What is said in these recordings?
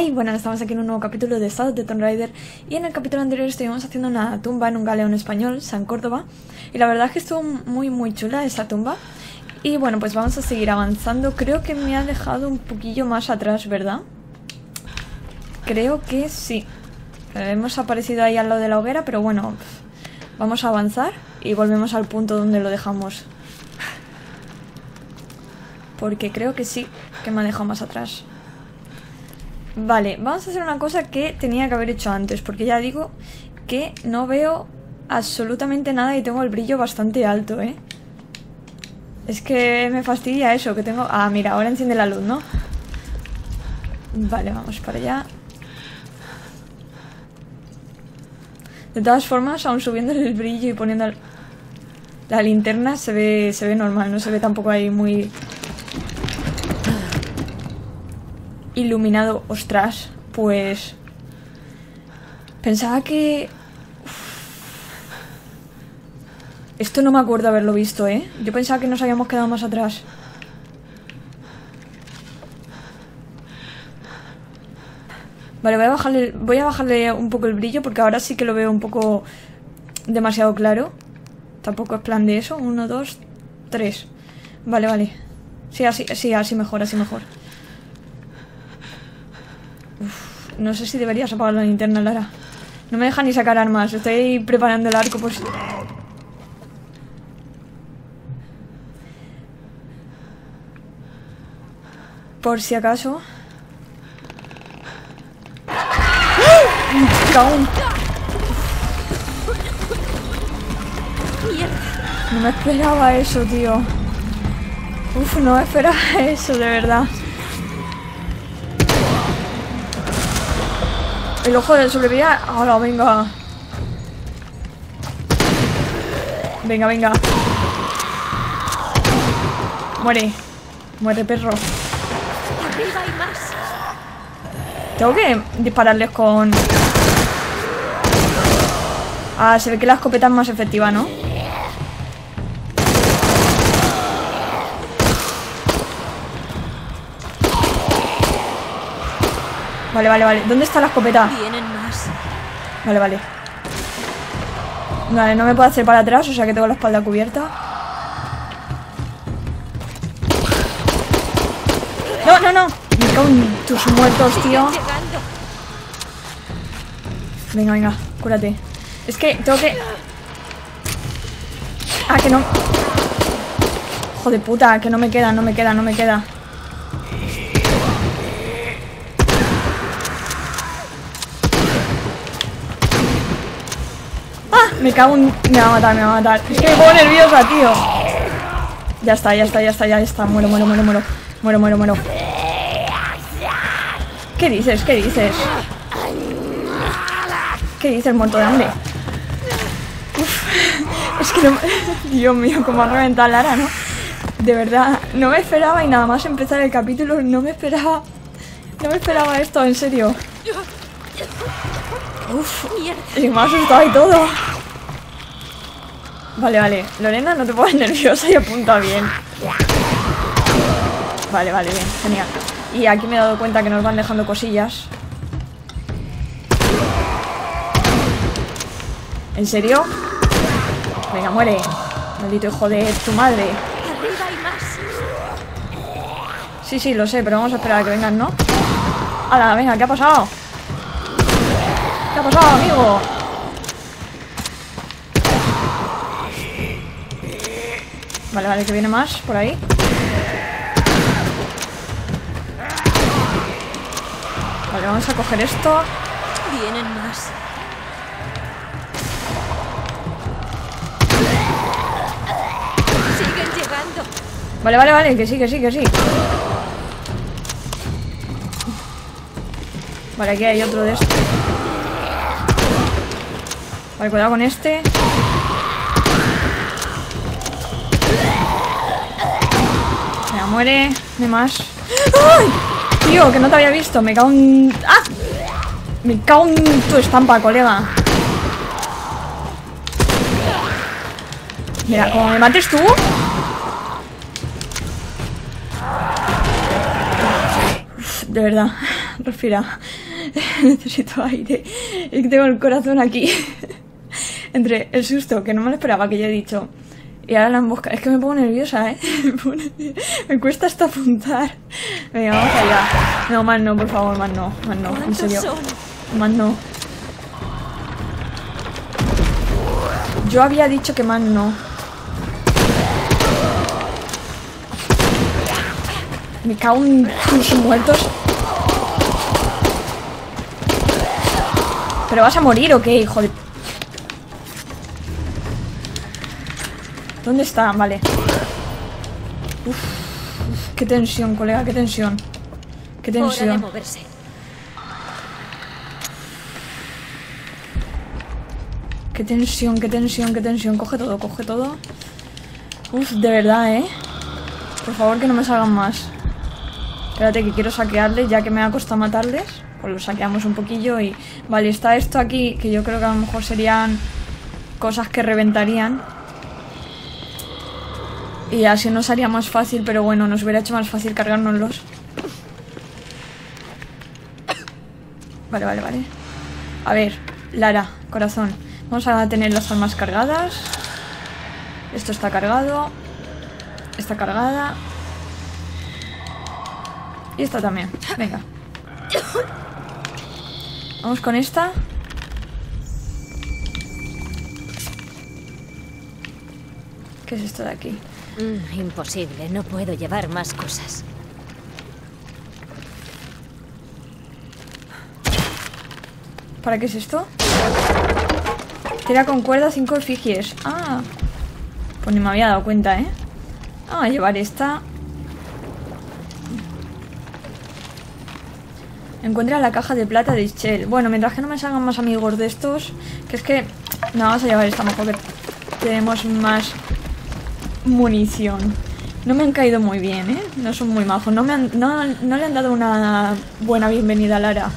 Hey, bueno, estamos aquí en un nuevo capítulo de Estado de Tomb Raider y en el capítulo anterior estuvimos haciendo una tumba en un galeón español, San Córdoba, y la verdad es que estuvo muy muy chula esa tumba. Y bueno, pues vamos a seguir avanzando. Creo que me ha dejado un poquillo más atrás, ¿verdad? Creo que sí. Eh, Hemos aparecido ahí al lado de la hoguera, pero bueno, vamos a avanzar y volvemos al punto donde lo dejamos. Porque creo que sí, que me ha dejado más atrás. Vale, vamos a hacer una cosa que tenía que haber hecho antes, porque ya digo que no veo absolutamente nada y tengo el brillo bastante alto, ¿eh? Es que me fastidia eso, que tengo... Ah, mira, ahora enciende la luz, ¿no? Vale, vamos para allá. De todas formas, aún subiendo el brillo y poniendo la linterna se ve, se ve normal, no se ve tampoco ahí muy iluminado. Ostras, pues pensaba que esto no me acuerdo haberlo visto, ¿eh? Yo pensaba que nos habíamos quedado más atrás. Vale, voy a bajarle, voy a bajarle un poco el brillo porque ahora sí que lo veo un poco demasiado claro. Tampoco es plan de eso. Uno, dos, tres. Vale, vale. Sí, así, sí, así mejor, así mejor. Uf, no sé si deberías apagar la linterna, Lara. No me deja ni sacar armas. Estoy preparando el arco por si... Por si acaso. ¡Ah! No me esperaba eso, tío. Uf, no me esperaba eso, de verdad. El ojo del sobrevivir. Ahora, venga. Venga, venga. Muere. Muere, perro. Arriba hay más. Tengo que dispararles con... Ah, se ve que la escopeta es más efectiva, ¿no? Vale, vale, vale. ¿Dónde está la escopeta? Vienen más. Vale, vale. Vale, no me puedo hacer para atrás, o sea que tengo la espalda cubierta. No, no, no. Me cago en tus muertos, tío. Venga, venga, cúrate. Es que tengo que... Ah, que no... Hijo de puta, que no me queda, no me queda, no me queda. Me cago en... Me va a matar, me va a matar. Es que me pongo nerviosa, tío. Ya está, ya está, ya está, ya está. Muero, muero, muero, muero. Muero, muero, muero. ¿Qué dices? ¿Qué dices? ¿Qué dices, muerto de hambre? Uf, es que no. Dios mío, cómo ha reventado Lara, ¿no? De verdad, no me esperaba y nada más empezar el capítulo, no me esperaba... No me esperaba esto, en serio. Uf, y me ha asustado y todo. Vale, vale. Lorena, no te pongas nerviosa y apunta bien. Vale, vale, bien, genial. Y aquí me he dado cuenta que nos van dejando cosillas. ¿En serio? Venga, muere. Maldito hijo de tu madre. Sí, sí, lo sé, pero vamos a esperar a que vengan, ¿no? ¡Hala, venga! ¿Qué ha pasado? ¿Qué ha pasado, amigo? Vale, vale, que viene más por ahí. Vale, vamos a coger esto. Vienen más. Siguen llegando. Vale, vale, vale, que sí, que sí, que sí. Vale, aquí hay otro de estos. Vale, cuidado con este. Muere. Hay más. ¡Ay! Tío, que no te había visto. Me cago en... ¡Ah! Me cago en tu estampa, colega. Mira, como me mates tú... De verdad. respira. Necesito aire. Que tengo el corazón aquí. Entre el susto, que no me lo esperaba, que ya he dicho. Y ahora la emboscada. Es que me pongo nerviosa, ¿eh? Me, cuesta hasta apuntar. Venga, vamos allá. No, más no, por favor, más no. Más no, en ¿Cuántos serio. Más no. Yo había dicho que más no. Me cago en tus muertos. ¿Pero vas a morir o qué, hijo de...? ¿Dónde está? Vale. Uf, uf, qué tensión, colega, qué tensión. Qué Hora de tensión. moverse. Qué tensión, qué tensión, qué tensión. Coge todo, coge todo. Uf, de verdad, ¿eh? Por favor, que no me salgan más. Espérate, que quiero saquearles, ya que me ha costado matarles. Pues lo saqueamos un poquillo y... Vale, está esto aquí, que yo creo que a lo mejor serían cosas que reventarían. Y así nos haría más fácil, pero bueno, nos hubiera hecho más fácil cargárnoslos. Vale, vale, vale. A ver, Lara, corazón. Vamos a tener las armas cargadas. Esto está cargado. Está cargada. Y esta también. Venga. Vamos con esta. ¿Qué es esto de aquí? Mm, imposible, no puedo llevar más cosas. ¿Para qué es esto? Tira con cuerda cinco efigies. Ah. Pues ni me había dado cuenta, ¿eh? Vamos a llevar esta. Encuentra la caja de plata de Ischel. Bueno, mientras que no me salgan más amigos de estos, que es que... No, vamos a llevar esta mejor que tenemos más munición. No me han caído muy bien, ¿eh? No son muy majos. No, me han- no, no le han dado una buena bienvenida a Lara.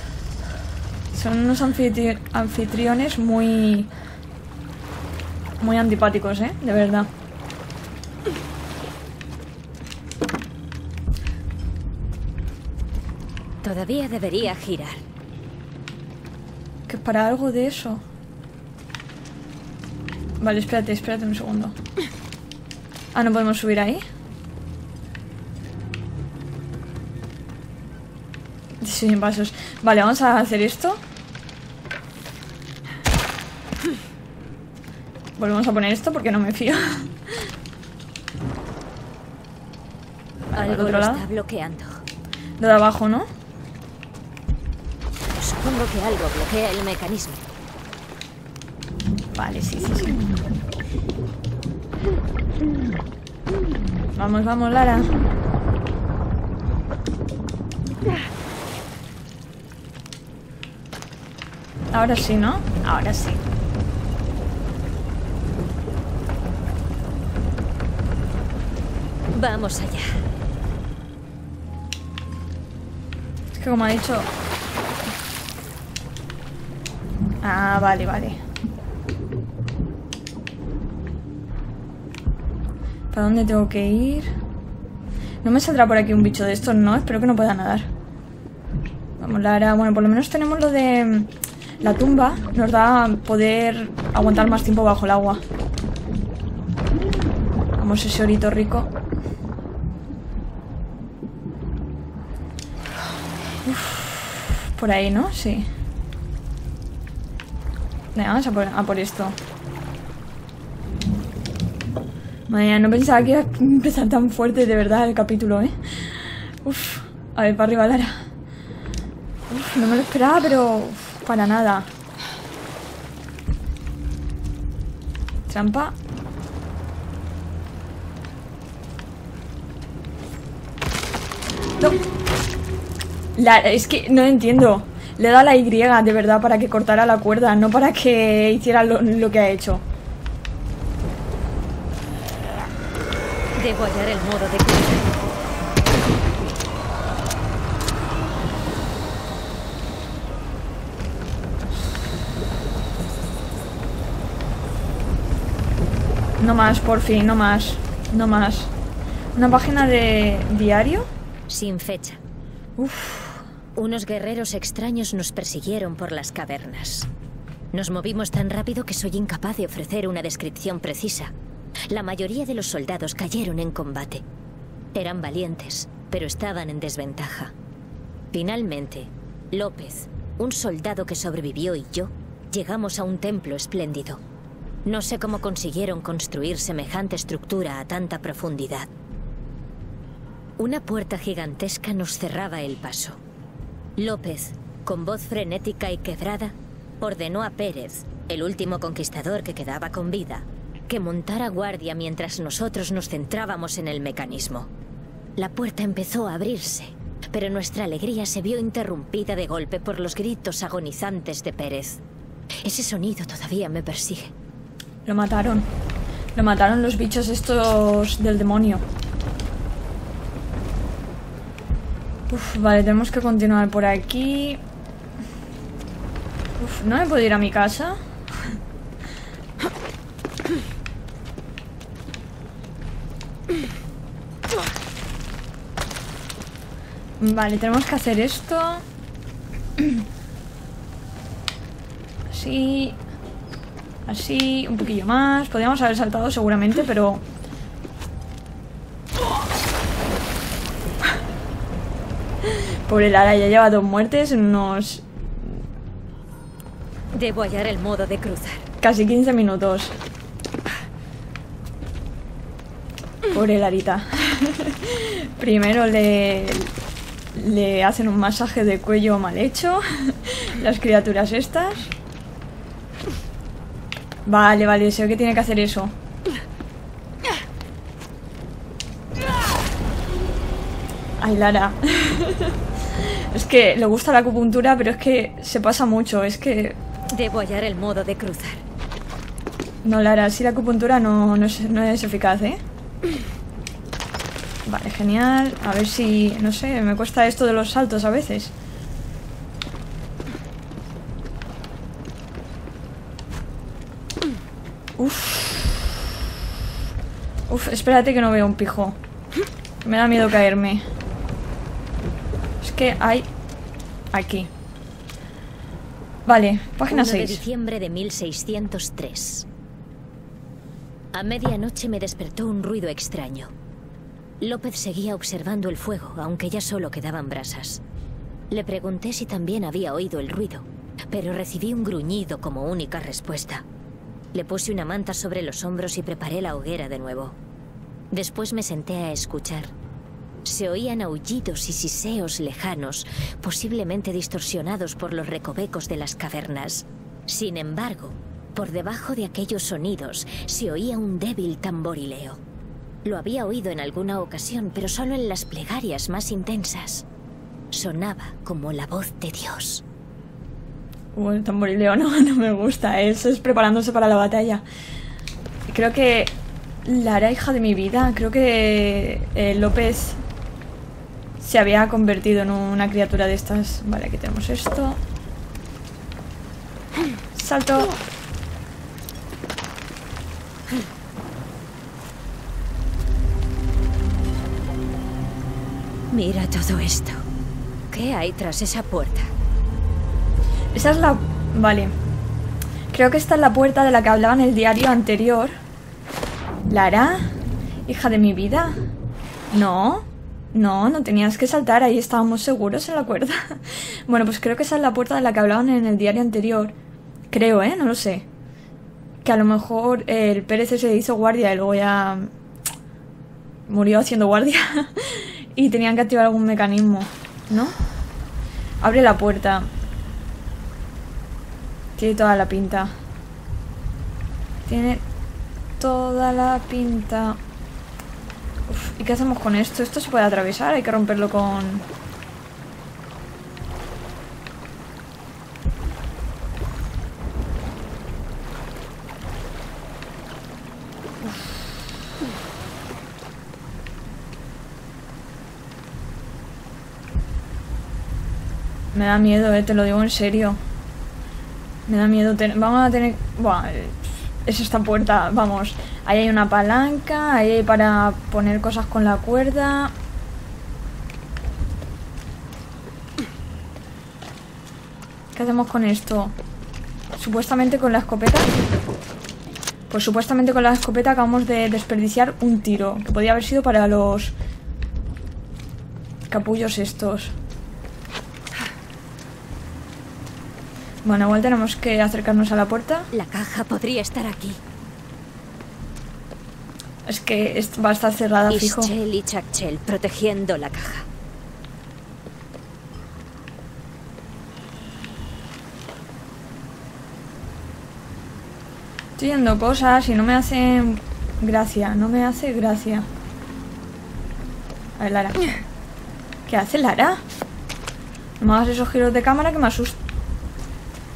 Son unos anfitri- anfitriones muy... Muy antipáticos, ¿eh? De verdad. Todavía debería girar. Que para algo de eso. Vale, espérate, espérate un segundo. Ah, ¿no podemos subir ahí? Sin pasos. Vale, vamos a hacer esto. Volvemos a poner esto porque no me fío. Algo otro lo lado? está bloqueando. Lo de abajo, ¿no? Supongo que algo bloquea el mecanismo. Vale, sí, sí, sí. Vamos, vamos, Lara. Ahora sí, ¿no? Ahora sí. Vamos allá. Es que como ha dicho... Ah, vale, vale. ¿Para dónde tengo que ir? No me saldrá por aquí un bicho de estos, ¿no? Espero que no pueda nadar. Vamos, Lara. Bueno, por lo menos tenemos lo de mm, la tumba. Nos da poder aguantar más tiempo bajo el agua. Vamos, ese orito rico. Por ahí, ¿no? Sí. Venga, vamos a por, a por esto. Madre no pensaba que iba a empezar tan fuerte de verdad el capítulo, ¿eh? Uf. A ver, para arriba, Lara. Uf, no me lo esperaba, pero... para nada. Trampa. No. Es que no ento. Le da la Y de verdad para que cortara la cuerda, no para que hiciera lo que ha hecho. Debo hallar el modo de cruzar. No más, por fin, no más. No más. Una página de diario. Sin fecha. Uf. Unos guerreros extraños nos persiguieron por las cavernas. Nos movimos tan rápido que soy incapaz de ofrecer una descripción precisa. La mayoría de los soldados cayeron en combate. Eran valientes, pero estaban en desventaja. Finalmente, López, un soldado que sobrevivió y yo, llegamos a un templo espléndido. No sé cómo consiguieron construir semejante estructura a tanta profundidad. Una puerta gigantesca nos cerraba el paso. López, con voz frenética y quebrada, ordenó a Pérez, el último conquistador que quedaba con vida, que montara guardia mientras nosotros nos centrábamos en el mecanismo. La puerta empezó a abrirse, pero nuestra alegría se vio interrumpida de golpe por los gritos agonizantes de Pérez. Ese sonido todavía me persigue. Lo mataron. Lo mataron los bichos estos del demonio. Uf, vale, tenemos que continuar por aquí. Uf, ¿no me puedo ir a mi casa? Vale, tenemos que hacer esto. Así. Así, un poquillo más. Podríamos haber saltado seguramente, pero... Pobre Lara, ya lleva dos muertes en unos... Debo hallar el modo de cruzar. Casi 15 minutos. Pobre Larita. Primero le, le hacen un masaje de cuello mal hecho. Las criaturas estas. Vale, vale, sé que tiene que hacer eso. Ay, Lara. es que le gusta la acupuntura, pero es que se pasa mucho. Es que. Debo hallar el modo de cruzar. No, Lara, si la acupuntura no, no, es, no es eficaz, ¿eh? Vale, genial. A ver si... No sé, me cuesta esto de los saltos a veces. Uf. Uf, espérate que no veo un pijo. Me da miedo caerme. Es que hay... Aquí. Vale, página 1 de 6. diciembre de 1603. A medianoche me despertó un ruido extraño. López seguía observando el fuego, aunque ya solo quedaban brasas. Le pregunté si también había oído el ruido, pero recibí un gruñido como única respuesta. Le puse una manta sobre los hombros y preparé la hoguera de nuevo. Después me senté a escuchar. Se oían aullidos y siseos lejanos, posiblemente distorsionados por los recovecos de las cavernas. Sin embargo, por debajo de aquellos sonidos se oía un débil tamborileo. Lo había oído en alguna ocasión, pero solo en las plegarias más intensas. Sonaba como la voz de Dios. Uh, el tamborileo no, no me gusta. Eso es preparándose para la batalla. Creo que Lara, hija de mi vida, creo que eh, López se había convertido en una criatura de estas. Vale, aquí tenemos esto. Salto. Mira todo esto. ¿Qué hay tras esa puerta? Esa es la... Vale. Creo que esta es la puerta de la que hablaba en el diario anterior. Lara, hija de mi vida. No, no, no tenías que saltar, ahí estábamos seguros en la cuerda. Bueno, pues creo que esa es la puerta de la que hablaban en el diario anterior. Creo, ¿eh? No lo sé. Que a lo mejor el Pérez se hizo guardia y luego ya murió haciendo guardia. y tenían que activar algún mecanismo, ¿no? Abre la puerta. Tiene toda la pinta. Tiene toda la pinta. ¿y qué hacemos con esto? Esto se puede atravesar, hay que romperlo con... Me da miedo, eh, te lo digo en serio. Me da miedo. ten- Vamos a tener... Buah, es esta puerta, vamos. Ahí hay una palanca, ahí hay para poner cosas con la cuerda. ¿Qué hacemos con esto? Supuestamente con la escopeta. Pues supuestamente con la escopeta acabamos de desperdiciar un tiro. Que podía haber sido para los capullos estos. Bueno, igual tenemos que acercarnos a la puerta. La caja podría estar aquí. Es que va a estar cerrada, fijo. Ischel y Chakchel protegiendo la caja. Estoy viendo cosas y no me hacen gracia. No me hace gracia. A ver, Lara. ¿Qué hace Lara? No me hagas esos giros de cámara que me asustan.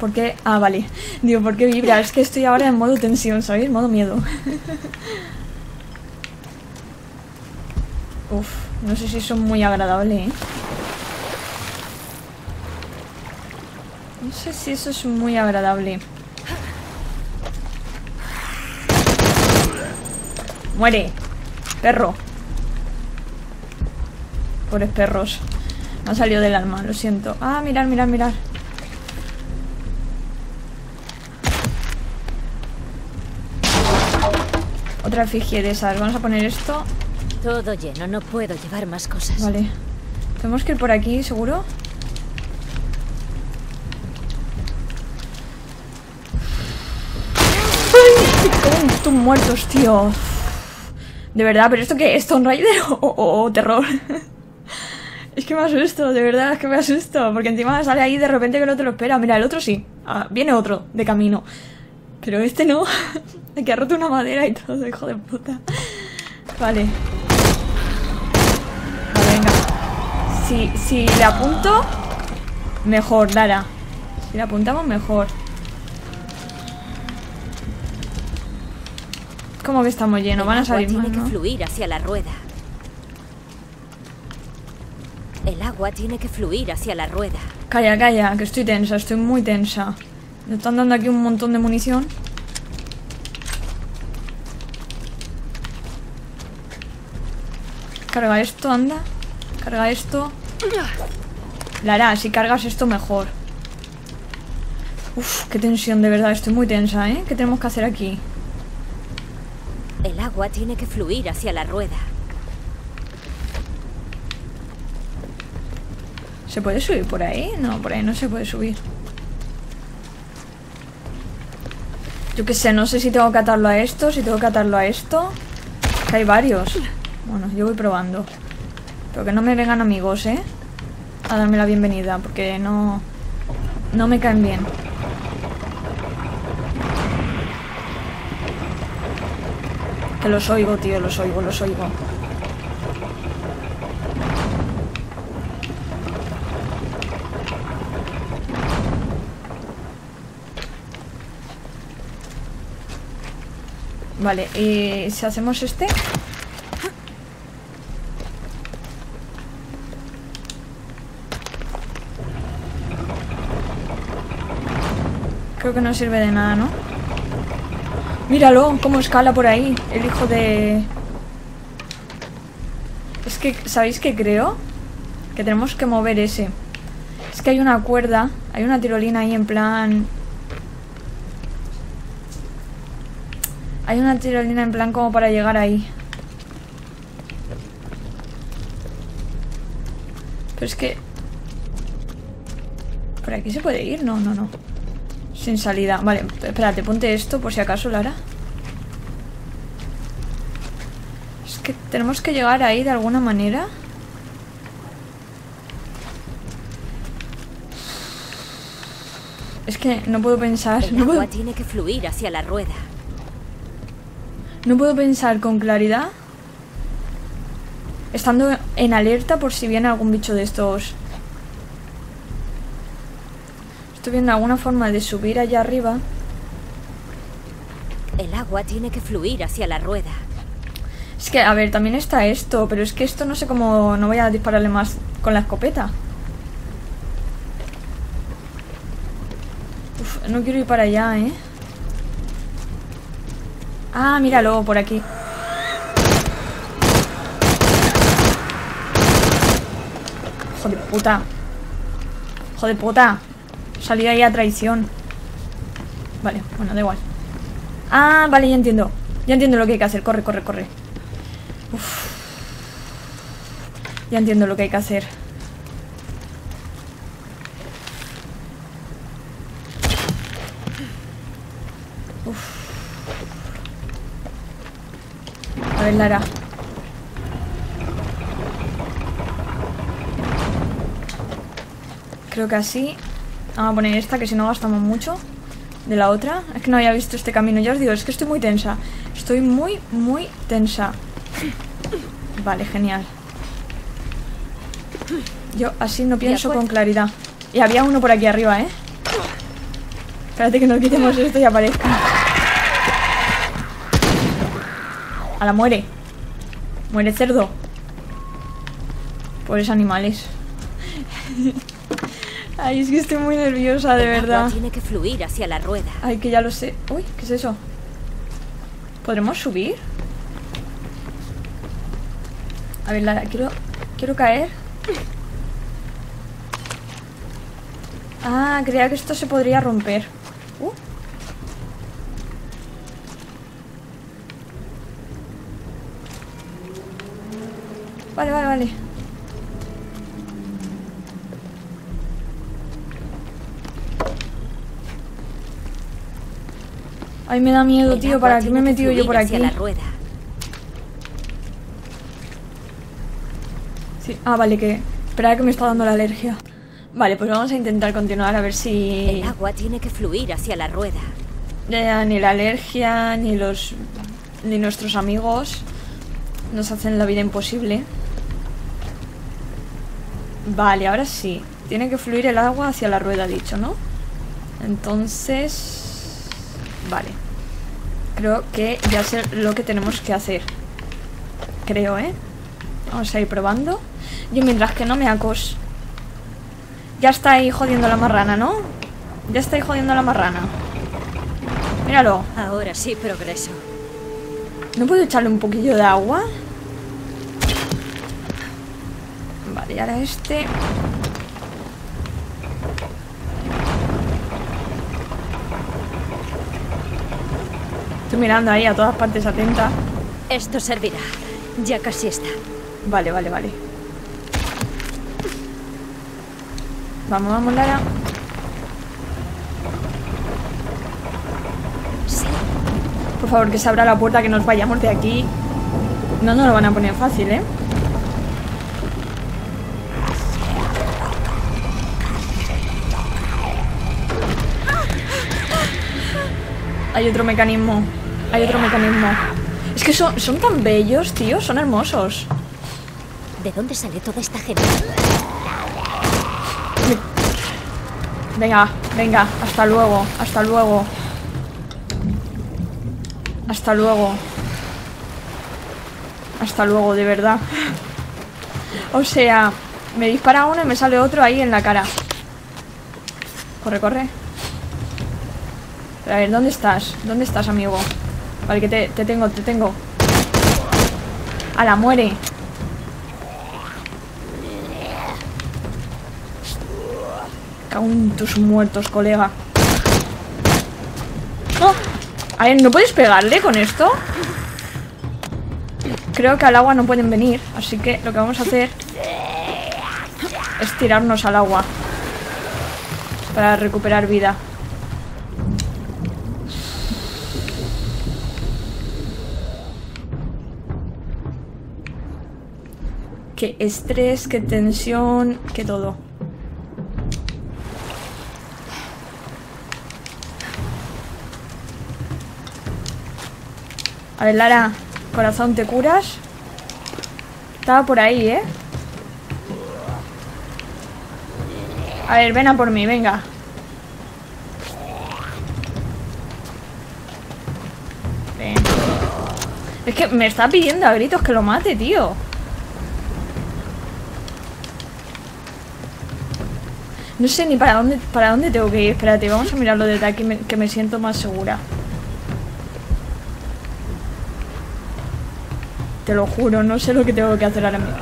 ¿Por qué? Ah, vale. Digo, ¿por qué vibra? Es que estoy ahora en modo tensión, ¿sabéis? Modo miedo. Uf, no sé si son muy agradable, ¿eh? No sé si eso es muy agradable. Muere. Perro. Pobres perros. Me ha salido del alma, lo siento. Ah, mirar, mirar, mirar. Efigie de esas. Vamos a poner esto. Todo lleno, no puedo llevar más cosas. Vale. Tenemos que ir por aquí, seguro. ¡Ay! En estos muertos, tío. De verdad, pero ¿esto qué es? ¿Tomb Raider o, o- o terror? es que me asusto, de verdad, es que me asusto. Porque encima sale ahí de repente que no te lo espera. Mira, el otro sí. Ah, viene otro de camino. Pero este no. Que ha roto una madera y todo, hijo de puta. Vale. Venga. Si, si le apunto, mejor, Lara. Si le apuntamos, mejor. ¿Cómo que estamos llenos? Van a salir tiene más, que ¿no? fluir hacia la rueda. El agua tiene que fluir hacia la rueda. Calla, calla, que estoy tensa, estoy muy tensa. Me están dando aquí un montón de munición. Carga esto, anda. Carga esto. Lara, si cargas esto mejor. Uf, qué tensión, de verdad, estoy muy tensa, ¿eh? ¿Qué tenemos que hacer aquí? El agua tiene que fluir hacia la rueda. ¿Se puede subir por ahí? No, por ahí no se puede subir. Yo qué sé, no sé si tengo que atarlo a esto, si tengo que atarlo a esto. Que hay varios. Bueno, yo voy probando. Pero que no me vengan amigos, ¿eh? A darme la bienvenida, porque no... No me caen bien. Que los oigo, tío, los oigo, los oigo. Vale, si hacemos este... Creo que no sirve de nada, ¿no? Míralo, cómo escala por ahí, el hijo de... Es que, ¿sabéis qué creo? Que tenemos que mover ese. Es que hay una cuerda, hay una tirolina ahí en plan... Hay una tirolina en plan como para llegar ahí. Pero es que... ¿Por aquí se puede ir? No, no, no. Sin salida. Vale, espérate, ponte esto por si acaso, Lara. Es que tenemos que llegar ahí de alguna manera. Es que no puedo pensar. El agua tiene que fluir hacia la rueda. No puedo pensar con claridad. Estando en alerta por si viene algún bicho de estos. Estoy viendo alguna forma de subir allá arriba. El agua tiene que fluir hacia la rueda. Es que, a ver, también está esto, pero es que esto no sé cómo no voy a dispararle más con la escopeta. Uf, no quiero ir para allá, ¿eh? Ah, míralo, por aquí. Hijo de puta. Hijo de puta. Salí ahí a traición. Vale, bueno, da igual. Ah, vale, ya entiendo. Ya entiendo lo que hay que hacer. Corre, corre, corre. Uf. Ya entiendo lo que hay que hacer. Ver, Lara. Creo que así. Vamos a poner esta, que si no gastamos mucho. De la otra. Es que no había visto este camino. Ya os digo, es que estoy muy tensa. Estoy muy, muy tensa. Vale, genial. Yo así no pienso con claridad. Y había uno por aquí arriba, ¿eh? Espérate que nos quitemos esto y aparezca. A la muere. Muere cerdo. Pobres animales. Ay, es que estoy muy nerviosa, de verdad. tiene que fluir hacia la rueda. Ay, que ya lo sé. Uy, ¿qué es eso? ¿Podremos subir? A ver, Lara, quiero, quiero caer. Ah, creía que esto se podría romper. Uh. Vale, vale, vale. Ay, me da miedo, tío. ¿Para qué me he metido yo por aquí? la rueda. Sí. Ah, vale, que... Espera que me está dando la alergia. Vale, pues vamos a intentar continuar a ver si... El agua tiene que fluir hacia la rueda. Ya, ni la alergia, ni los... Ni nuestros amigos nos hacen la vida imposible. Vale, ahora sí. Tiene que fluir el agua hacia la rueda, dicho, ¿no? Entonces... Vale. Creo que ya sé lo que tenemos que hacer. Creo, ¿eh? Vamos a ir probando. Yo mientras que no me acos... Ya está ahí jodiendo la marrana, ¿no? Ya está ahí jodiendo la marrana. Míralo. Ahora sí progreso. ¿No puedo echarle un poquillo de agua? Y ahora este... Estoy mirando ahí a todas partes atenta. Esto servirá. Ya casi está. Vale, vale, vale. Vamos, vamos, Lara. Sí. Por favor, que se abra la puerta, que nos vayamos de aquí. No nos lo van a poner fácil, ¿eh? Hay otro mecanismo. Hay otro mecanismo. Es que son, son tan bellos, tío. Son hermosos. ¿De dónde sale toda esta gente? Venga, venga. Hasta luego. Hasta luego. Hasta luego. Hasta luego, de verdad. O sea, me dispara uno y me sale otro ahí en la cara. Corre, corre. A ver, ¿dónde estás? ¿Dónde estás, amigo? Vale, que te, te tengo, te tengo. A la muere. En tus muertos, colega. ¡No! A ver, ¿no puedes pegarle con esto? Creo que al agua no pueden venir, así que lo que vamos a hacer es tirarnos al agua para recuperar vida. Qué estrés, qué tensión, qué todo. A ver, Lara, corazón, ¿te curas? Estaba por ahí, ¿eh? A ver, ven a por mí, venga. Ven. Es que me está pidiendo a gritos que lo mate, tío. No sé ni para dónde para dónde tengo que ir. Espérate, vamos a mirarlo desde aquí me, que me siento más segura. Te lo juro, no sé lo que tengo que hacer ahora mismo.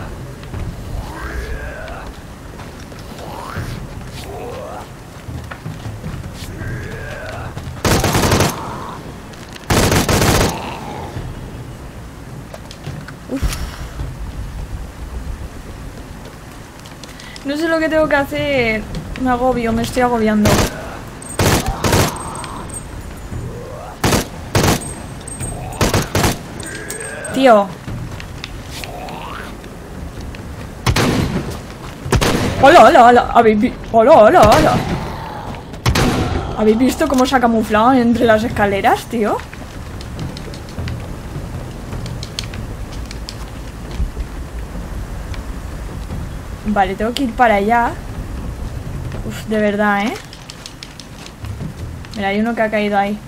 No sé lo que tengo que hacer. Me agobio, me estoy agobiando. Tío. Hola, hola, hola. ¿Habéis vi- Hola, hola, hola. ¿Habéis visto cómo se ha camuflado entre las escaleras, tío? Vale, tengo que ir para allá. De verdad, ¿eh? Mira, hay uno que ha caído ahí.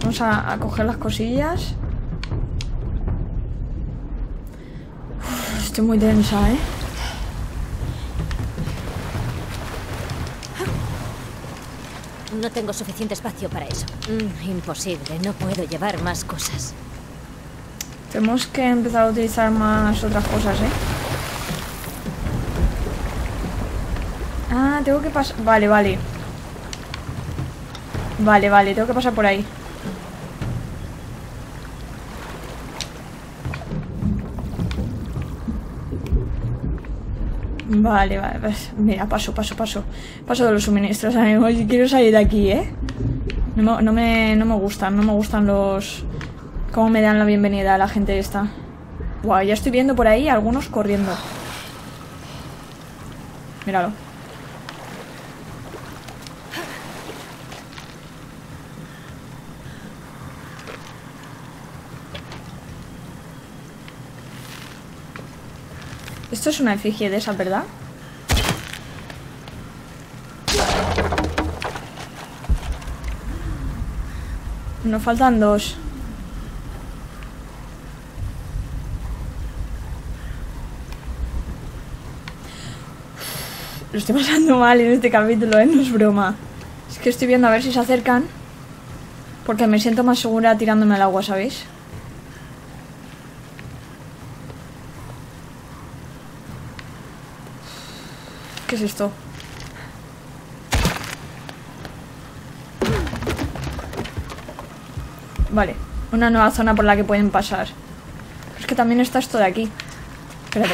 Vamos a, a coger las cosillas. Uf, estoy muy tensa, ¿eh? No tengo suficiente espacio para eso. Mm, imposible, no puedo llevar más cosas. Tenemos que empezar a utilizar más otras cosas, ¿eh? Tengo que pasar... Vale, vale. Vale, vale, tengo que pasar por ahí. Vale, vale, pues, mira, paso, paso, paso. Paso de los suministros, amigos. Quiero salir de aquí, ¿eh? No me, no me, gustan, no me gustan los... Cómo me dan la bienvenida a la gente esta. Guau, ya estoy viendo por ahí algunos corriendo. Míralo. Esto es una efigie de esa, ¿verdad? Nos faltan dos. Lo estoy pasando mal en este capítulo, ¿eh? No es broma. Es que estoy viendo a ver si se acercan. Porque me siento más segura tirándome al agua, ¿sabéis? ¿Qué es esto? Vale, una nueva zona por la que pueden pasar. Es que también está esto de aquí. Espérate.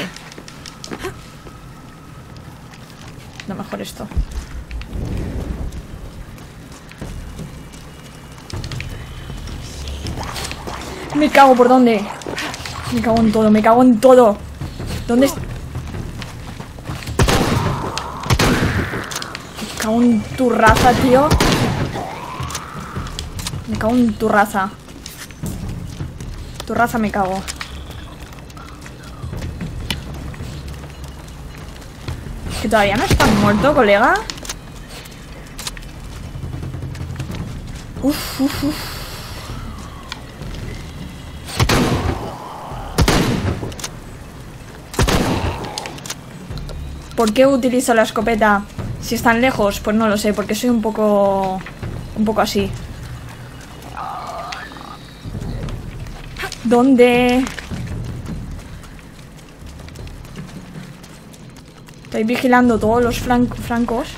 No, mejor esto. Me cago por dónde. Me cago en todo, me cago en todo. ¿Dónde está? Cago en tu raza, tío. Me cago en tu raza. Tu raza me cago. Que todavía no está muerto, colega. Uf, uf, uf. ¿Por qué utilizo la escopeta si están lejos? Pues no lo sé, porque soy un poco... Un poco así. ¿Dónde? Estoy vigilando todos los francos.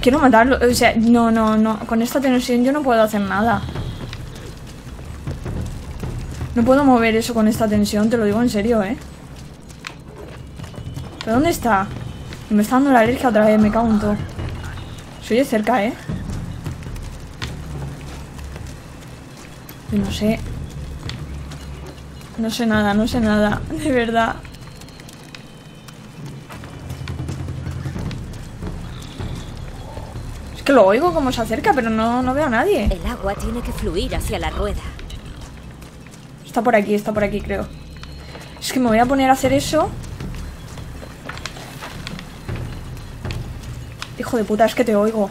Quiero matarlo. O sea, no, no, no. Con esta tensión yo no puedo hacer nada. No puedo mover eso con esta tensión, te lo digo en serio, ¿eh? ¿Pero dónde está? Me está dando la alergia otra vez, me cago en todo. Soy de cerca, ¿eh? No sé. No sé nada, no sé nada. De verdad. Es que lo oigo como se acerca, pero no, no veo a nadie. El agua tiene que fluir hacia la rueda. Está por aquí, está por aquí, creo. Es que me voy a poner a hacer eso. Hijo de puta, es que te oigo.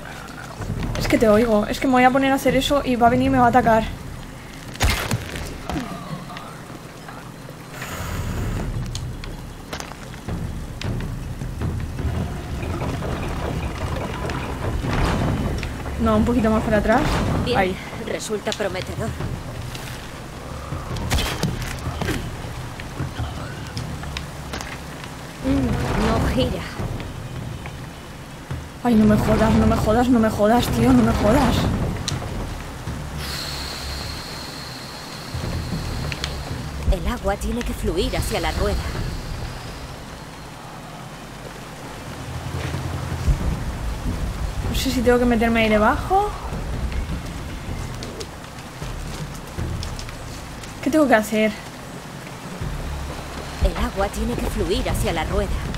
Es que te oigo. Es que me voy a poner a hacer eso y va a venir y me va a atacar. No, un poquito más para atrás. Bien, Ahí. resulta prometedor. Gira. Ay, no me jodas, no me jodas, no me jodas, tío, no me jodas. El agua tiene que fluir hacia la rueda. No sé si tengo que meterme ahí debajo. ¿Qué tengo que hacer? El agua tiene que fluir hacia la rueda.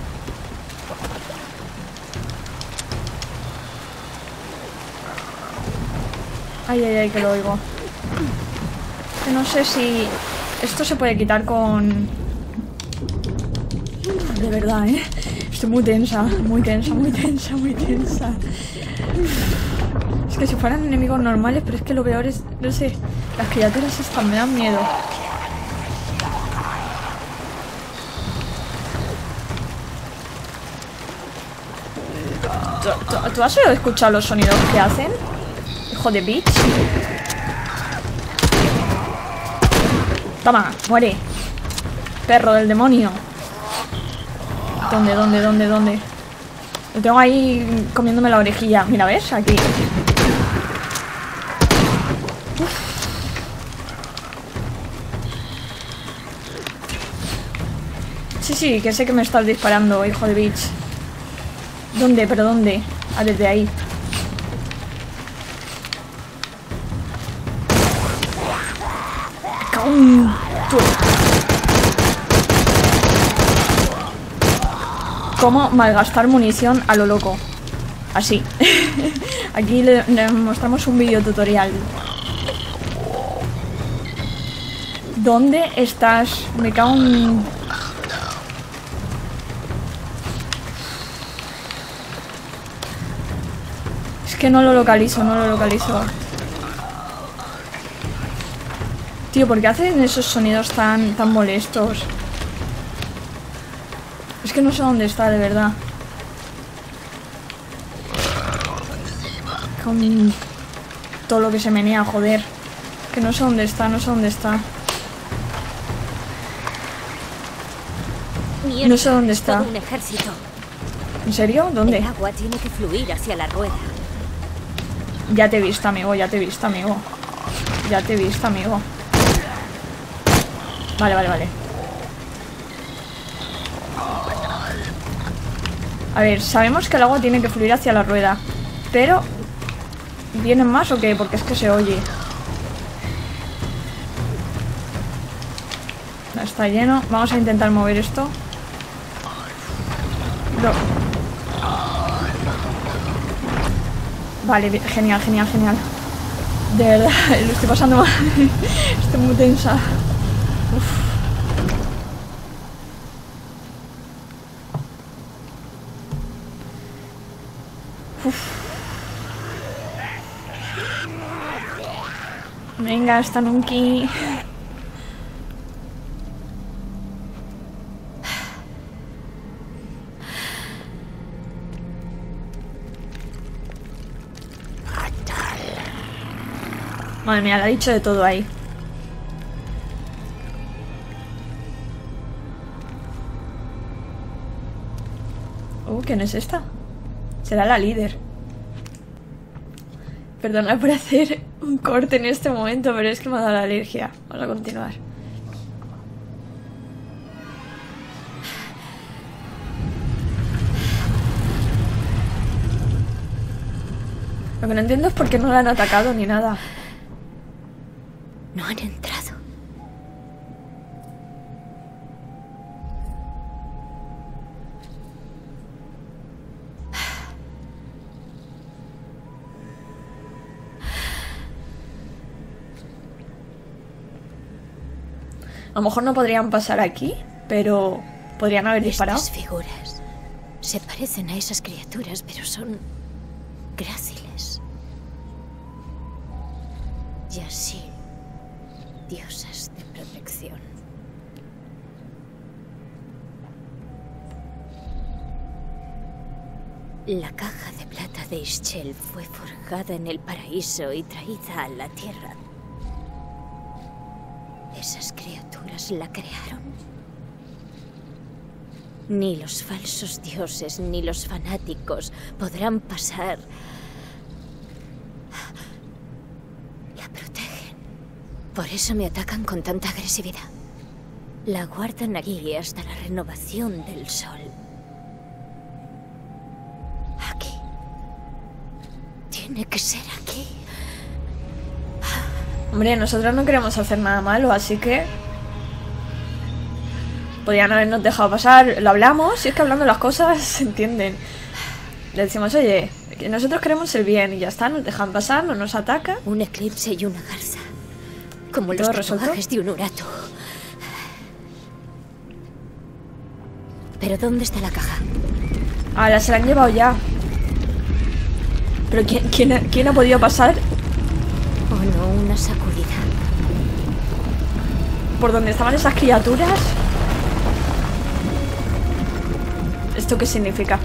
Ay, ay, ay, que lo oigo. No sé si esto se puede quitar con... De verdad, ¿eh? Estoy muy tensa, muy tensa, muy tensa, muy tensa. Es que si fueran enemigos normales, pero es que lo peor es, no sé, las criaturas estas me dan miedo. ¿Tú, tú, tú has oído escuchar los sonidos que hacen? Hijo de bitch. Toma, muere. Perro del demonio. ¿Dónde, dónde, dónde, dónde? Lo tengo ahí comiéndome la orejilla. Mira, ¿ves? Aquí. Sí, sí, que sé que me estás disparando, hijo de bitch. ¿Dónde? ¿Pero dónde? Ah, desde ahí. Cómo malgastar munición a lo loco. Así. Aquí le, mostramos un vídeo tutorial. ¿Dónde estás? Me cago en... Es que no lo localizo, no lo localizo. Tío, ¿por qué hacen esos sonidos tan, tan molestos? Es que no sé dónde está, de verdad. Con todo lo que se menea, joder. Que no sé dónde está, no sé dónde está. No sé dónde es está. todo un ejército. ¿En serio? ¿Dónde? El agua tiene que fluir hacia la rueda. Ya te he visto, amigo, ya te he visto, amigo. Ya te he visto, amigo. Vale, vale, vale. A ver, sabemos que el agua tiene que fluir hacia la rueda. Pero... ¿Vienen más o qué? Porque es que se oye. Está lleno. Vamos a intentar mover esto. No. Vale, genial, genial, genial. De verdad, lo estoy pasando mal. Estoy muy tensa. Uf. Está Nunki. Madre mía, le ha dicho de todo ahí. Uh, ¿quién es esta? Será la líder. Perdona por hacer un corte en este momento, pero es que me ha dado la alergia. Vamos a continuar. Lo que no entiendo es por qué no la han atacado ni nada. No han entrado. A lo mejor no podrían pasar aquí, pero podrían haber disparado. Estas figuras se parecen a esas criaturas, pero son gráciles. Y así, diosas de protección. La caja de plata de Ischel fue forjada en el paraíso y traída a la tierra. ¿Esas criaturas la crearon? Ni los falsos dioses ni los fanáticos podrán pasar. La protegen. Por eso me atacan con tanta agresividad. La guardan aquí hasta la renovación del sol. Aquí. Tiene que ser aquí. Hombre, nosotros no queremos hacer nada malo, así que... Podrían habernos dejado pasar, lo hablamos, y es que hablando las cosas se entienden. Le decimos, oye, que nosotros queremos el bien, y ya está, nos dejan pasar, no nos atacan. Un eclipse y una garza. Como los tatuajes de un urato. ¿Pero dónde está la caja? Ah, la se la han llevado ya. Pero ¿quién, quién, ha- quién ha podido pasar Oh no, una sacudida. por donde estaban esas criaturas? ¿Esto qué significa?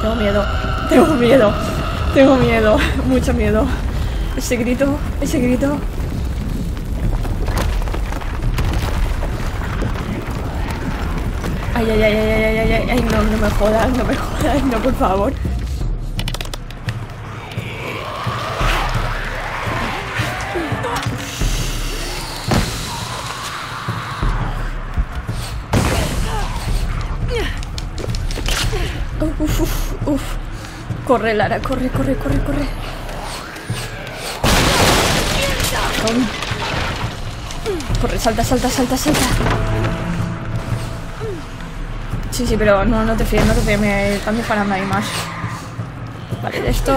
Tengo miedo, tengo miedo, tengo miedo, mucho miedo. Ese grito, ese grito. Ay, ay, ay, ay, ay, ay, ay, no, no me jodas, no me jodas, no, por favor. Corre, Lara, corre, corre, corre, corre. Corre, salta, salta, salta, salta. Sí, sí, pero no, no te fíes, no te fíes, me están disparando ahí más. Vale, esto.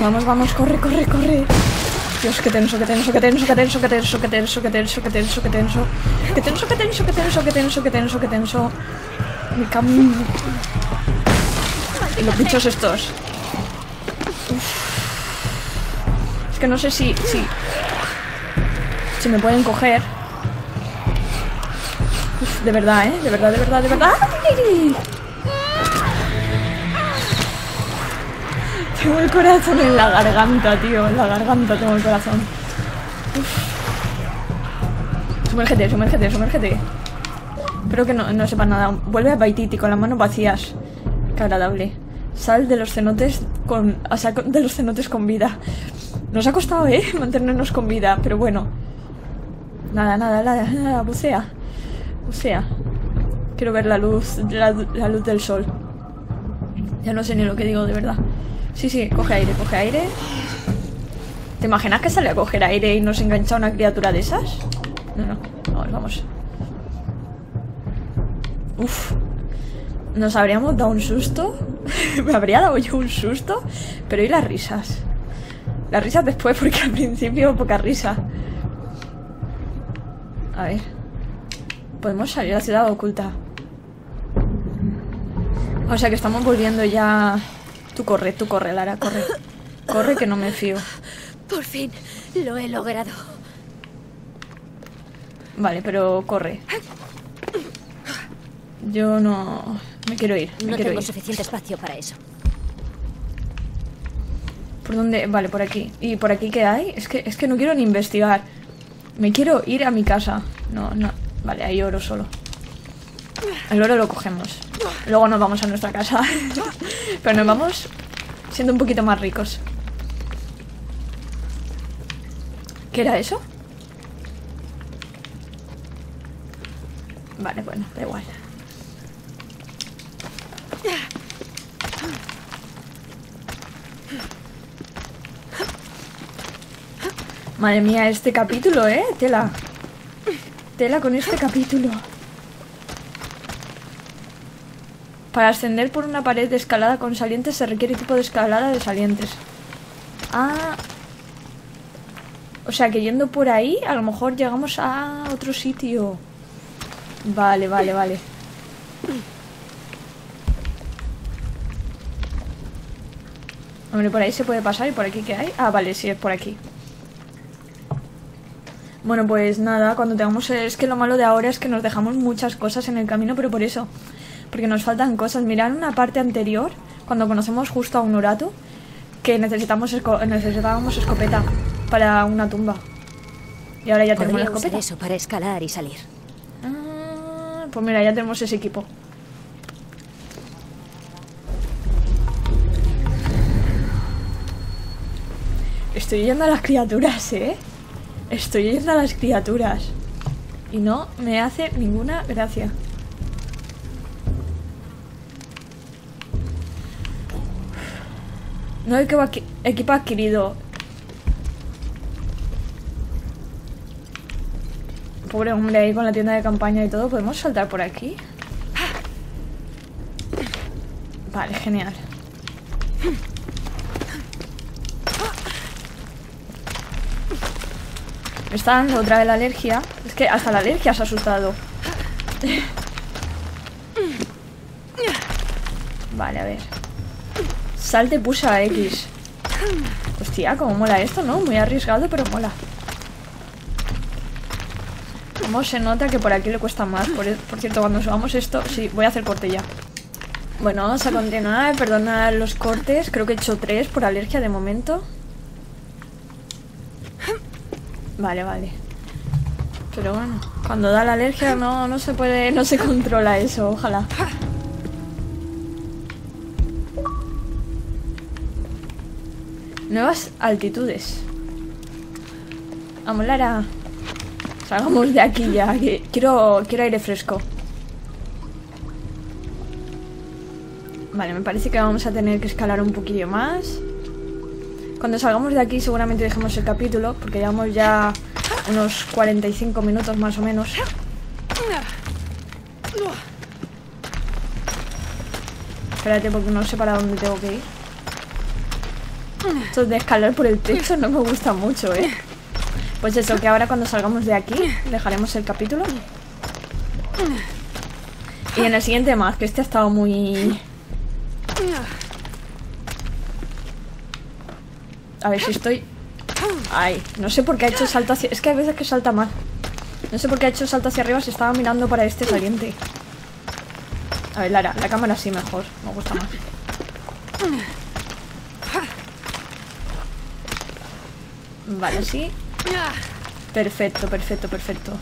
Vamos, vamos, corre, corre, corre. Dios, qué tenso, qué tenso, qué tenso, qué tenso, qué tenso, qué tenso, qué tenso, qué tenso, qué tenso. Qué tenso, qué tenso, qué tenso, qué tenso, qué tenso, qué tenso. Mi cam... Y los bichos estos. Uf. Es que no sé si... si... Si me pueden coger. Uf, de verdad, ¿eh? De verdad, de verdad, de verdad. Tengo el corazón en la garganta, tío. En la garganta tengo el corazón. Uf. Sumérgete, sumérgete, sumérgete. Espero que no, no sepas nada. Vuelve a Baititi con las manos vacías. Qué agradable. Sal de los cenotes con. O sea, de los cenotes con vida. Nos ha costado, ¿eh? Mantenernos con vida, pero bueno. Nada, nada, nada, nada. Bucea. Bucea. Quiero ver la luz, la, la luz del sol. Ya no sé ni lo que digo, de verdad. Sí, sí, coge aire, coge aire. ¿Te imaginas que sale a coger aire y nos engancha una criatura de esas? No, no. Vamos, vamos. Uf. Nos habríamos dado un susto. Me habría dado yo un susto. Pero ¿y las risas? Las risas después, porque al principio poca risa. A ver. Podemos salir a la ciudad oculta. O sea que estamos volviendo ya. Tú corre, tú corre, Lara, corre. Corre que no me fío. Por fin, lo he logrado. Vale, pero corre. Yo no. Me quiero ir. Me No quiero tengo ir. suficiente espacio para eso. ¿Por dónde? Vale, por aquí. ¿Y por aquí qué hay? Es que, es que no quiero ni investigar. Me quiero ir a mi casa. No, no. Vale, hay oro solo. El oro lo cogemos. Luego nos vamos a nuestra casa. Pero nos vamos siendo un poquito más ricos. ¿Qué era eso? Vale, bueno, da igual. Madre mía, este capítulo, ¿eh? Tela. Tela con este capítulo. Para ascender por una pared de escalada con salientes se requiere tipo de escalada de salientes. Ah. O sea que yendo por ahí, a lo mejor llegamos a otro sitio. Vale, vale, vale. Hombre, por ahí se puede pasar y por aquí qué hay. Ah, vale, sí, es por aquí. Bueno, pues nada, cuando tengamos... Es que lo malo de ahora es que nos dejamos muchas cosas en el camino, pero por eso. Porque nos faltan cosas. Mirad una parte anterior, cuando conocemos justo a un Urato, que necesitamos esco- necesitábamos escopeta para una tumba. Y ahora ya tenemos la escopeta. eso para escalar y salir. Ah, pues mira, ya tenemos ese equipo. Estoy yendo a las criaturas, ¿eh? Estoy yendo a las criaturas. Y no me hace ninguna gracia. No adqui- equipo adquirido. Pobre hombre ahí con la tienda de campaña y todo. ¿Podemos saltar por aquí? Vale, genial. Está dando otra vez la alergia. Es que hasta la alergia se ha asustado. Vale, a ver. Salte pulsa X. Hostia, cómo mola esto, ¿no? Muy arriesgado, pero mola. Cómo se nota que por aquí le cuesta más. Por, por cierto, cuando subamos esto... Sí, voy a hacer corte ya. Bueno, vamos a continuar. Perdonad los cortes. Creo que he hecho tres por alergia de momento. Vale, vale. Pero bueno, cuando da la alergia no, no se puede... No se controla eso, ojalá. Nuevas altitudes. Vamos, Lara. Salgamos de aquí ya, quiero, quiero aire fresco. Vale, me parece que vamos a tener que escalar un poquillo más. Cuando salgamos de aquí seguramente dejemos el capítulo, porque llevamos ya unos 45 minutos más o menos. Espérate, porque no sé para dónde tengo que ir. Esto de escalar por el techo no me gusta mucho, ¿eh? Pues eso, que ahora cuando salgamos de aquí dejaremos el capítulo. Y en el siguiente más, que este ha estado muy... A ver si estoy... Ay, no sé por qué ha hecho salto hacia... Es que hay veces que salta mal. No sé por qué ha hecho salto hacia arriba si estaba mirando para este saliente. A ver, Lara, la cámara sí mejor. Me gusta más. Vale, sí. Perfecto, perfecto, perfecto.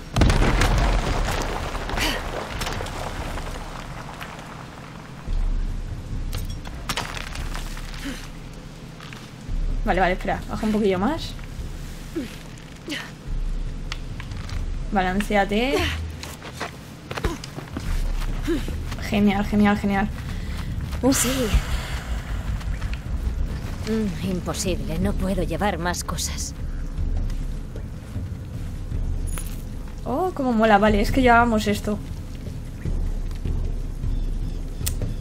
Vale, vale, espera. Baja un poquillo más. Balanceate. Genial, genial, genial. Sí. Mm, imposible, no puedo llevar más cosas. Oh, cómo mola. Vale, es que llevábamos esto.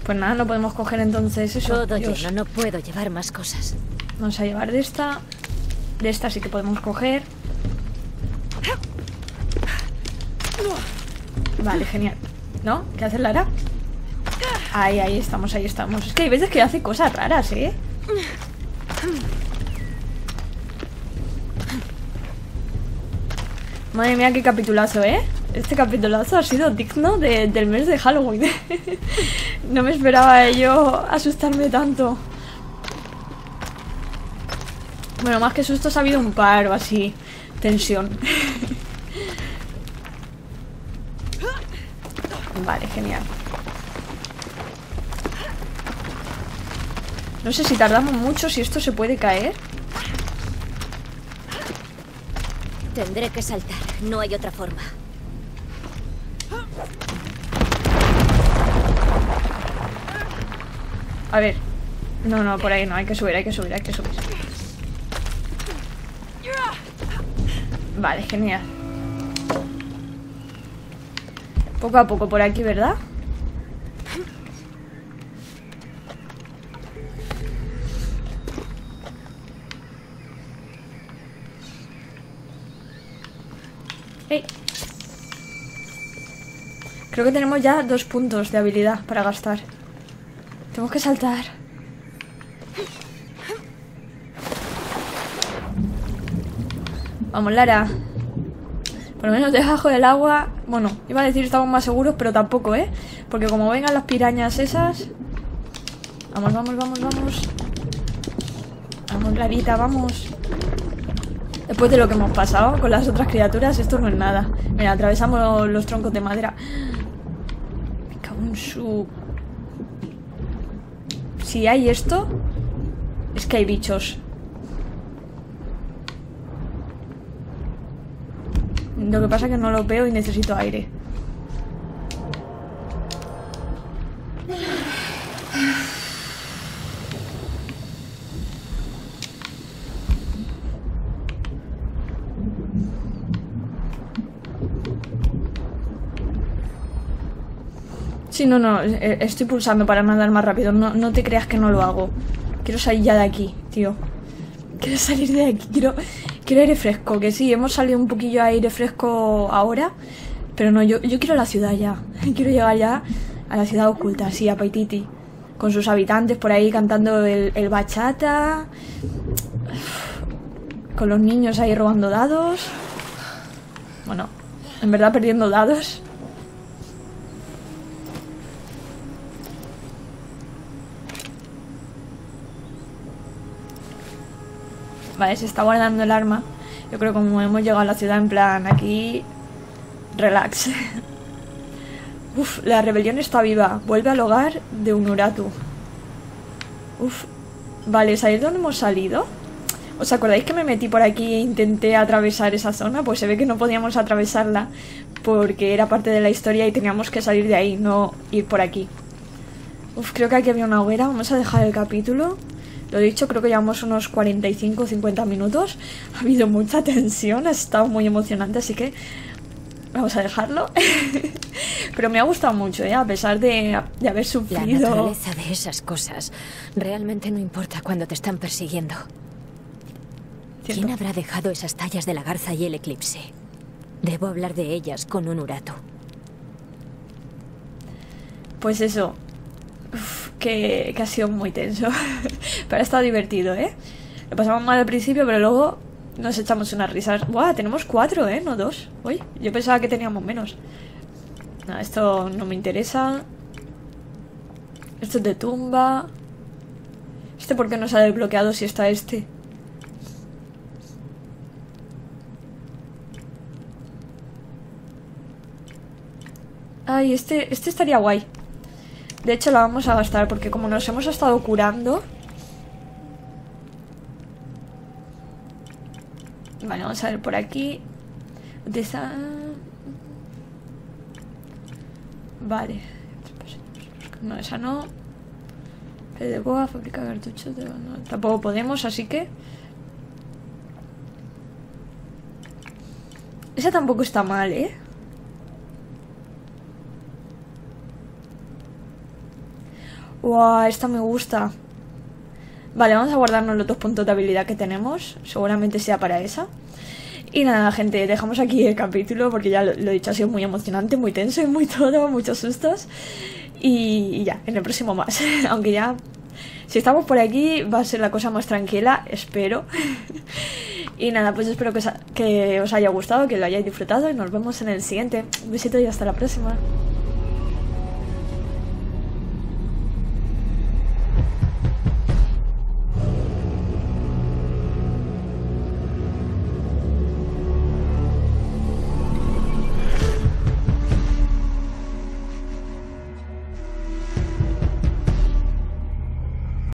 Pues nada, no podemos coger entonces eso. Todo Dios. lleno, no puedo llevar más cosas. Vamos a llevar de esta. De esta sí que podemos coger. Vale, genial. ¿No? ¿Qué hace Lara? Ahí, ahí estamos, ahí estamos. Es que hay veces que hace cosas raras, ¿eh? Madre mía, qué capitulazo, ¿eh? Este capitulazo ha sido digno de- del mes de Halloween. no me esperaba yo asustarme tanto. Bueno, más que sustos ha habido un par o así. Tensión. vale, genial. No sé si tardamos mucho, si esto se puede caer. Tendré que saltar, no hay otra forma. A ver. No, no, por ahí no. Hay que subir, hay que subir, hay que subir. Vale, genial. Poco a poco por aquí, ¿verdad? Creo que tenemos ya dos puntos de habilidad para gastar. Tenemos que saltar. Vamos, Lara. Por lo menos debajo del agua. Bueno, iba a decir estamos más seguros, pero tampoco, ¿eh? Porque como vengan las pirañas esas. Vamos, vamos, vamos, vamos. Vamos, Larita, vamos. Después de lo que hemos pasado con las otras criaturas, esto no es nada. Mira, atravesamos los troncos de madera. Me cago en su... Si hay esto, es que hay bichos. Lo que pasa es que no lo veo y necesito aire. Sí, no, no, eh, estoy pulsando para nadar más rápido. No, no te creas que no lo hago. Quiero salir ya de aquí, tío. Quiero salir de aquí, quiero, quiero aire fresco. Que sí, hemos salido un poquillo a aire fresco ahora. Pero no, yo, yo quiero la ciudad ya. Quiero llegar ya a la ciudad oculta, sí, a Paititi. Con sus habitantes por ahí cantando el, el bachata. Con los niños ahí robando dados. Bueno, en verdad perdiendo dados. Vale, se está guardando el arma. Yo creo que como hemos llegado a la ciudad en plan aquí... Relax. Uf, la rebelión está viva. Vuelve al hogar de Unuratu. Uf. Vale, ¿sabéis dónde hemos salido? ¿Os acordáis que me metí por aquí e intenté atravesar esa zona? Pues se ve que no podíamos atravesarla porque era parte de la historia y teníamos que salir de ahí, no ir por aquí. Uf, creo que aquí había una hoguera. Vamos a dejar el capítulo. Lo dicho, creo que llevamos unos 45 o 50 minutos. Ha habido mucha tensión, ha estado muy emocionante, así que vamos a dejarlo. Pero me ha gustado mucho, ¿eh? a pesar de, de haber La sufrido. naturaleza de esas cosas realmente no importa cuando te están persiguiendo. Cierto. ¿Quién habrá dejado esas tallas de la garza y el eclipse? Debo hablar de ellas con un urato. Pues eso. Uf, que, ha sido muy tenso. pero ha estado divertido, ¿eh? Lo pasamos mal al principio, pero luego nos echamos unas risas. ¡Buah! Tenemos cuatro, ¿eh? No dos. Uy, yo pensaba que teníamos menos. Nada, esto no me interesa. Esto es de tumba. ¿Este por qué no ha desbloqueado si está este? Ay, este, este estaría guay. De hecho, la vamos a gastar porque como nos hemos estado curando... Vale, vamos a ver por aquí. Vale. No, esa no. De boa, fábrica de cartuchos. de- no, tampoco podemos, así que... Esa tampoco está mal, ¿eh? Wow, esta me gusta. Vale, vamos a guardarnos los dos puntos de habilidad que tenemos. Seguramente sea para esa. Y nada, gente, dejamos aquí el capítulo porque ya lo, he dicho, ha sido muy emocionante, muy tenso y muy todo, muchos sustos. Y, ya, en el próximo más. Aunque ya, si estamos por aquí, va a ser la cosa más tranquila, espero. y nada, pues espero que os, que os haya gustado, que lo hayáis disfrutado y nos vemos en el siguiente. Un besito y hasta la próxima.